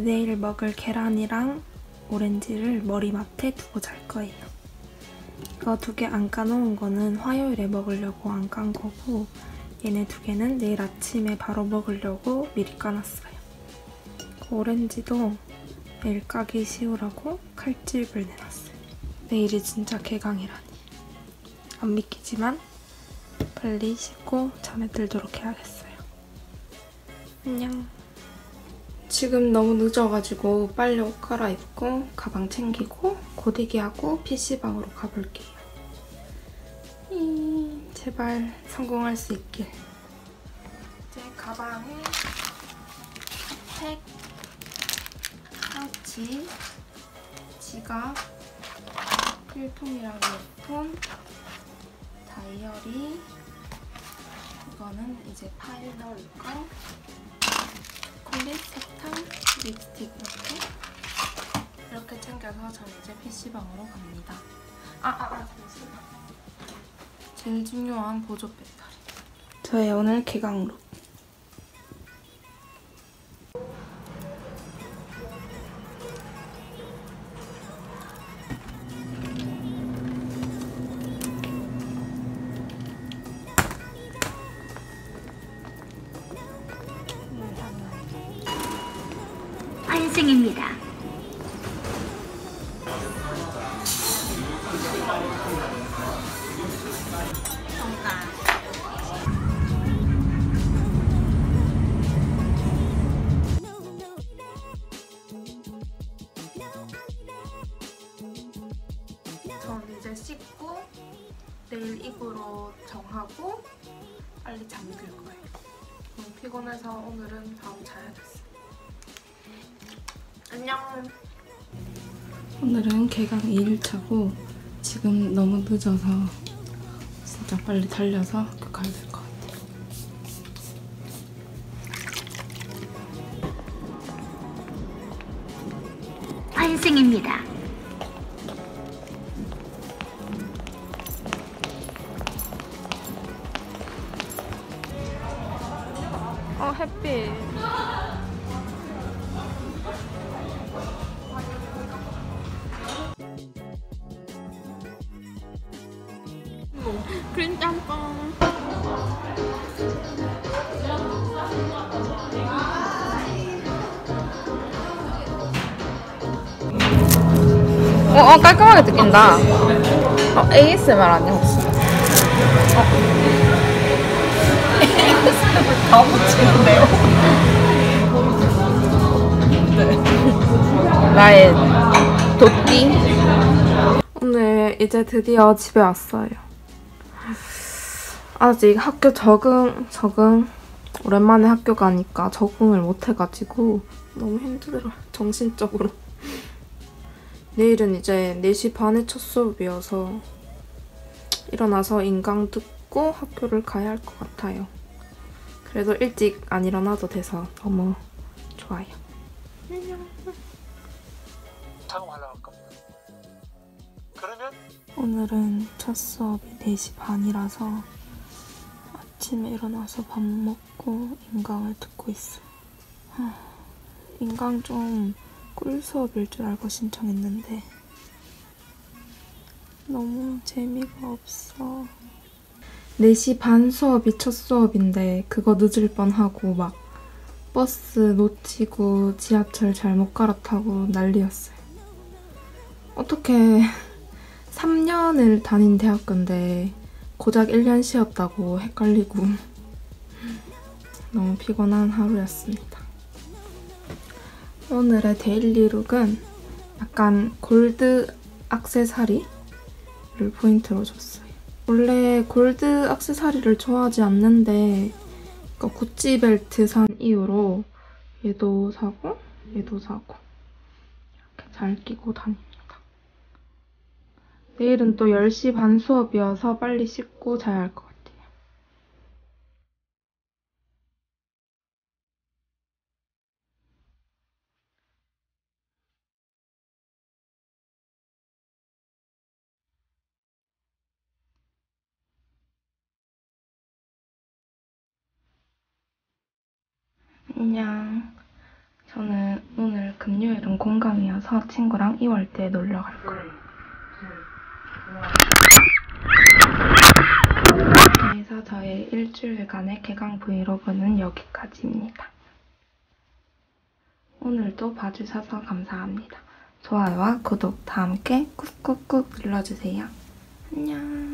내일 먹을 계란이랑 오렌지를 머리맡에 두고 잘 거예요. 이거 두 개 안 까놓은 거는 화요일에 먹으려고 안 깐 거고 얘네 두 개는 내일 아침에 바로 먹으려고 미리 까놨어요. 그 오렌지도 내일 까기 쉬우라고 칼집을 내놨어요. 내일이 진짜 개강이라니. 안 믿기지만 빨리 씻고 잠에 들도록 해야겠어요. 안녕. 지금 너무 늦어가지고 빨리 옷 갈아입고 가방 챙기고 고데기하고 PC방으로 가볼게요. 이, 제발 성공할 수 있길. 이제 가방에 팩, 파우치, 지갑, 필통이랑 이어폰, 다이어리, 이거는 이제 파일 넣을 거, 초콜릿, 사탕, 립스틱 이렇게 이렇게 챙겨서 저는 이제 PC방으로 갑니다. 아, 아, 아, 잠시만. 제일 중요한 보조 배터리. 저의 오늘 개강룩. 저는 이제 씻고 내일 입으로 정하고 빨리 잠들 거예요. 너무 피곤해서 오늘은 바로 자야겠어요. 안녕. 오늘은 개강 2일차고 지금 너무 늦어서 진짜 빨리 달려서 학교 가야 될 것 같아요. 환승입니다. 어 햇빛. 그린 짬뽕. 어, 어, 깔끔하게 뜯긴다. 어, ASMR 아니야, 혹시? 어. ASMR 다 붙이는데요? 네. 나의 도끼. 오늘 이제 드디어 집에 왔어요. 아직 학교 적응, 적응. 오랜만에 학교 가니까 적응을 못 해가지고 너무 힘들어, 정신적으로. 내일은 이제 4시 반에 첫 수업이어서 일어나서 인강 듣고 학교를 가야 할 것 같아요. 그래도 일찍 안 일어나도 돼서 너무 좋아요. 작업 오늘은 첫 수업이 4시 반이라서 아침에 일어나서 밥 먹고 인강을 듣고 있어요. 하, 인강 좀 꿀 수업일 줄 알고 신청했는데 너무 재미가 없어. 4시 반 수업이 첫 수업인데 그거 늦을 뻔하고 막 버스 놓치고 지하철 잘못 갈아타고 난리였어요. 어떻게 3년을 다닌 대학교인데 고작 1년 쉬었다고 헷갈리고 너무 피곤한 하루였습니다. 오늘의 데일리룩은 약간 골드 악세사리를 포인트로 줬어요. 원래 골드 악세사리를 좋아하지 않는데 이거 구찌 벨트 산 이후로 얘도 사고 얘도 사고 이렇게 잘 끼고 다닙니다. 내일은 또 10시 반 수업이어서 빨리 씻고 자야 할 것 같아요. 안녕. 저는 오늘 금요일은 공강이어서 친구랑 2월 때 놀러 갈 거예요. 그래서 저의 일주일간의 개강 브이로그는 여기까지입니다. 오늘도 봐주셔서 감사합니다. 좋아요와 구독 다 함께 꾹꾹꾹 눌러주세요. 안녕.